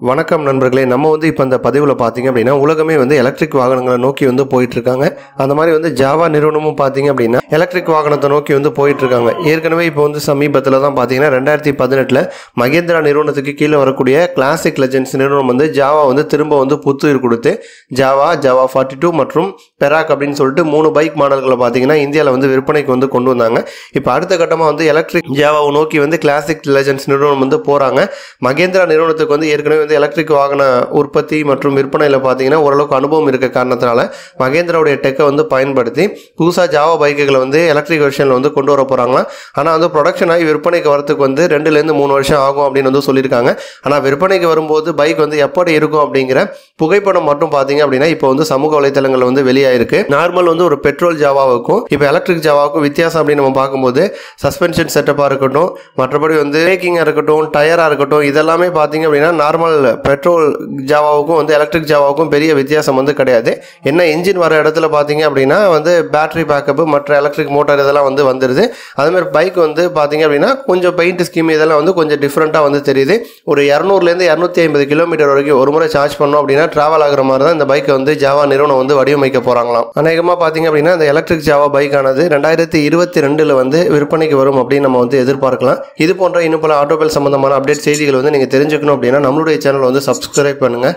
வணக்கம் நண்பர்களே. நம்ம வந்து இப்போ இந்த பதிவில் பார்த்தீங்க அப்படின்னா உலகமே வந்து எலக்ட்ரிக் வாகனங்களை நோக்கி வந்து போயிட்டு இருக்காங்க அந்த மாதிரி வந்து ஜாவா நிறுவனமும் பார்த்தீங்க அப்படின்னா எலக்ட்ரிக் வாகனத்தை நோக்கி வந்து போயிட்டு இருக்காங்க ஏற்கனவே இப்போ வந்து சமீபத்தில் தான் பார்த்தீங்கன்னா ரெண்டாயிரத்தி பதினெட்டில் மகேந்திரா நிறுவனத்துக்கு கீழே வரக்கூடிய கிளாசிக் லெஜெண்ட்ஸ் நிறுவனம் வந்து ஜாவா வந்து திரும்ப வந்து புத்துயிர் கொடுத்து ஜாவா ஜாவா ஃபார்ட்டி டூ மற்றும் பெராக் அப்படின்னு சொல்லிட்டு மூணு பைக் மாடல்களை பார்த்தீங்கன்னா இந்தியாவில் வந்து விற்பனைக்கு வந்து கொண்டு வந்தாங்க. இப்போ அடுத்த கட்டமாக வந்து எலக்ட்ரிக் ஜாவாவை நோக்கி வந்து கிளாசிக் லெஜெண்ட்ஸ் நிறுவனம் வந்து போகிறாங்க மகேந்திரா நிறுவனத்துக்கு வந்து ஏற்கனவே வந்து எலக்ட்ரிக் வாகன உற்பத்தி மற்றும் விற்பனையில் பார்த்தீங்கன்னா ஓரளவுக்கு அனுபவம் இருக்க காரணத்தினால மகேந்திராவுடைய டெக்கை வந்து பயன்படுத்தி புதுசாக ஜாவா பைக்குகளை வந்து எலக்ட்ரிக் வெர்ஷனில் வந்து கொண்டு வர போகிறாங்களாம் ஆனால் வந்து ப்ரொடக்ஷன் ஆகி விற்பனைக்கு வரத்துக்கு வந்து ரெண்டுலேருந்து மூணு வருஷம் ஆகும் அப்படின்னு வந்து சொல்லியிருக்காங்க. ஆனால் விற்பனைக்கு வரும்போது பைக் வந்து எப்படி இருக்கும் அப்படிங்கிற புகைப்படம் மட்டும் பார்த்தீங்க அப்படின்னா இப்போ வந்து சமூக வலைத்தளங்களில் வந்து வெளியாயிருக்கு. நார்மல் வந்து ஒரு பெட்ரோல் ஜாவாவுக்கும் இப்போ எலக்ட்ரிக் ஜாவாவுக்கும் வித்தியாசம் அப்படின்னு நம்ம பார்க்கும்போது சஸ்பென்ஷன் செட்டப்பாக இருக்கட்டும் மற்றபடி வந்து பிரேக்கிங்காக இருக்கட்டும் டயராக இருக்கட்டும் இதெல்லாமே பார்த்தீங்க அப்படின்னா நார்மல் பெட்ரோல் ஜாவாவுக்கும் வந்து எலக்ட்ரிக் ஜாவாவுக்கும் பெரிய வித்தியாசம் வந்து கிடையாது. என்ன இன்ஜின் வர இடத்துல பார்த்தீங்க அப்படின்னா வந்து பேட்டரி பேக்கப்பு மற்ற எலக்ட்ரிக் மோட்டார் இதெல்லாம் வந்து வந்துடுது அதுமாதிரி பைக் வந்து பார்த்தீங்க அப்படின்னா கொஞ்சம் பெயிண்ட் ஸ்கீம் இதெல்லாம் வந்து கொஞ்சம் டிஃப்ரெண்ட்டாக வந்து தெரியுது. ஒரு இரநூறுலேருந்து இரநூத்தி ஐம்பது கிலோமீட்டர் வரைக்கும் ஒரு முறை சார்ஜ் பண்ணோம் அப்படின்னா ட்ராவல் ஆகிற மாதிரி தான் இந்த பைக்கை வந்து ஜாவா நிறுவனம் வந்து வடிவமைக்க போகிறாங்களாம் அநேகமாக பார்த்தீங்க அப்படின்னா இந்த எலக்ட்ரிக் ஜாவா பைக்கானது ரெண்டாயிரத்தி இருபத்தி ரெண்டில் வந்து விற்பனைக்கு வரும் அப்படின்னு நம்ம வந்து எதிர்பார்க்கலாம். இது போன்ற இன்னும் பல ஆட்டோபைல் சம்பந்தமான அப்டேட் செய்திகள் வந்து நீங்கள் தெரிஞ்சுக்கணும் அப்படின்னா நம்மளுடைய சேனல் வந்து சப்ஸ்கிரைப் பண்ணுங்கள்